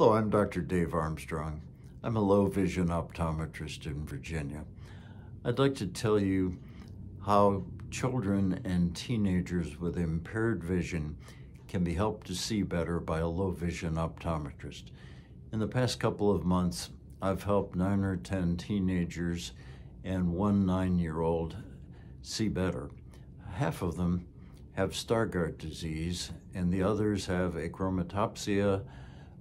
Hello, I'm Dr. Dave Armstrong. I'm a low vision optometrist in Virginia. I'd like to tell you how children and teenagers with impaired vision can be helped to see better by a low vision optometrist. In the past couple of months, I've helped nine or 10 teenagers and one nine year old see better. Half of them have Stargardt disease, and the others have achromatopsia,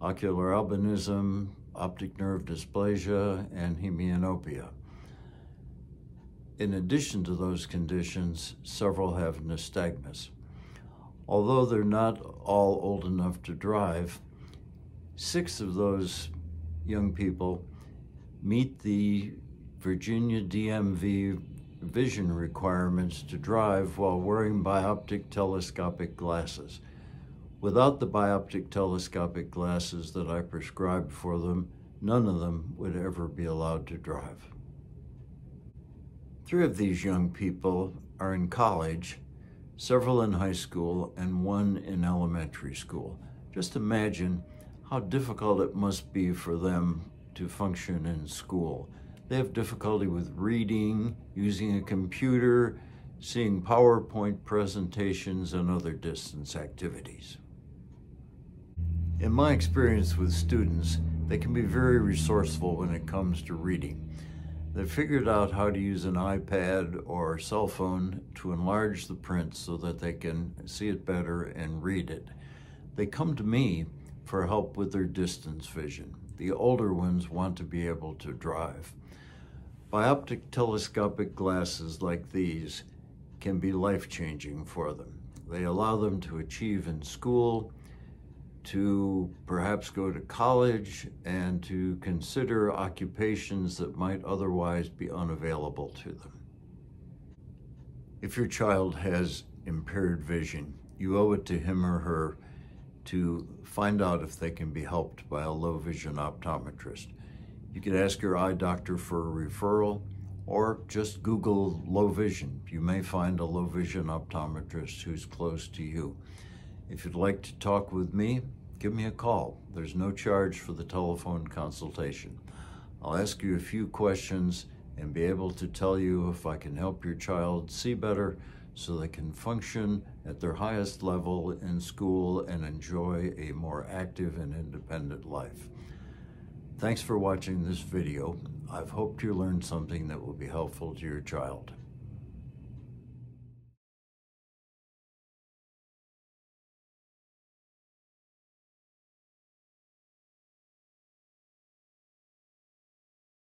ocular albinism, optic nerve dysplasia, and hemianopia. In addition to those conditions, several have nystagmus. Although they're not all old enough to drive, six of those young people meet the Virginia DMV vision requirements to drive while wearing bioptic telescopic glasses. Without the bioptic telescopic glasses that I prescribed for them, none of them would ever be allowed to drive. Three of these young people are in college, several in high school, and one in elementary school. Just imagine how difficult it must be for them to function in school. They have difficulty with reading, using a computer, seeing PowerPoint presentations, and other distance activities. In my experience with students, they can be very resourceful when it comes to reading. They've figured out how to use an iPad or cell phone to enlarge the print so that they can see it better and read it. They come to me for help with their distance vision. The older ones want to be able to drive. Bioptic telescopic glasses like these can be life-changing for them. They allow them to achieve in school, to perhaps go to college and to consider occupations that might otherwise be unavailable to them. If your child has impaired vision, you owe it to him or her to find out if they can be helped by a low vision optometrist. You could ask your eye doctor for a referral or just Google low vision. You may find a low vision optometrist who's close to you. If you'd like to talk with me, give me a call. There's no charge for the telephone consultation. I'll ask you a few questions and be able to tell you if I can help your child see better so they can function at their highest level in school and enjoy a more active and independent life. Thanks for watching this video. I've hoped you learned something that will be helpful to your child.